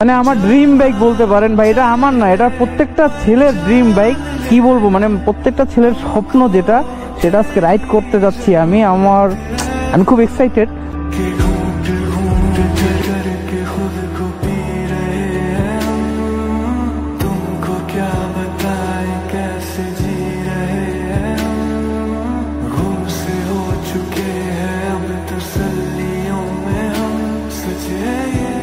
মানে আমার dream bike বলতে পারেন ভাই এটা আমার না এটা প্রত্যেকটা ছেলের ড্রিম বাইক কি বলব? মানে প্রত্যেকটা ছেলের স্বপ্ন যেটা সেটা আজকে রাইড করতে যাচ্ছি আমি আমার আমি খুব এক্সাইটেড Yeah, yeah.